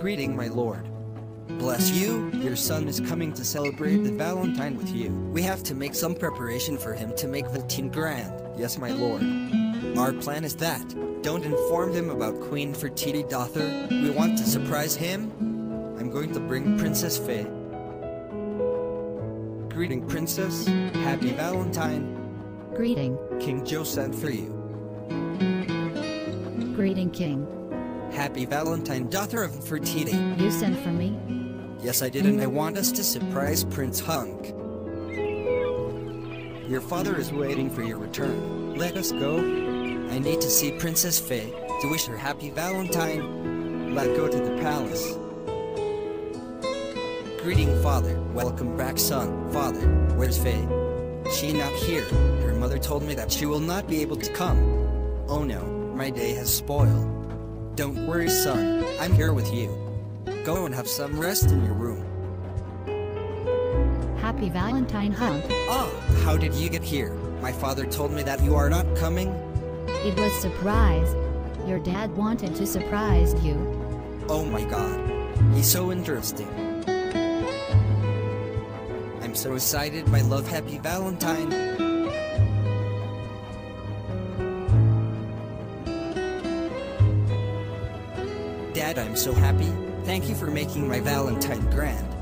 Greeting, my lord. Bless you, your son is coming to celebrate the Valentine with you. We have to make some preparation for him to make Valentine grand. Yes, my lord. Our plan is that. Don't inform them about Queen Fertiti Dother. We want to surprise him. I'm going to bring Princess Fay. Greeting, Princess. Happy Valentine. Greeting, King Joe sent for you. greeting King. Happy Valentine, daughter of Fertiti. You sent for me? Yes, I did, and I want us to surprise Prince Hunk. Your father is waiting for your return. Let us go. I need to see Princess Fay to wish her happy Valentine. Let go to the palace. Greeting, father. Welcome back, son. Father, where's Fay? She not here. Her mother told me that she will not be able to come. Oh no, my day has spoiled. Don't worry, son. I'm here with you. Go and have some rest in your room. Happy Valentine Hunk. Ah, how did you get here? My father told me that you are not coming. It was surprise. Your dad wanted to surprise you. Oh my god, he's so interesting. I'm so excited, my love. Happy Valentine. Dad, I'm so happy. Thank you for making my Valentine grand.